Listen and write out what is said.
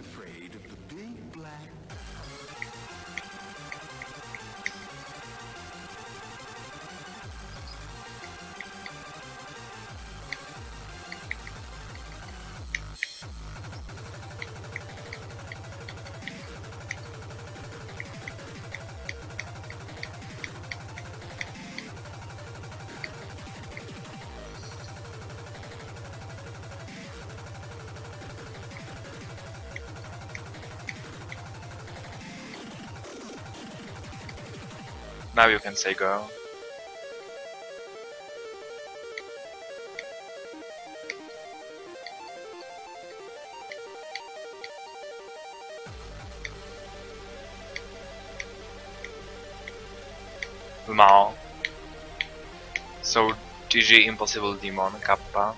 afraid. Now you can say go. Mao. So GG Impossible Demon Kappa.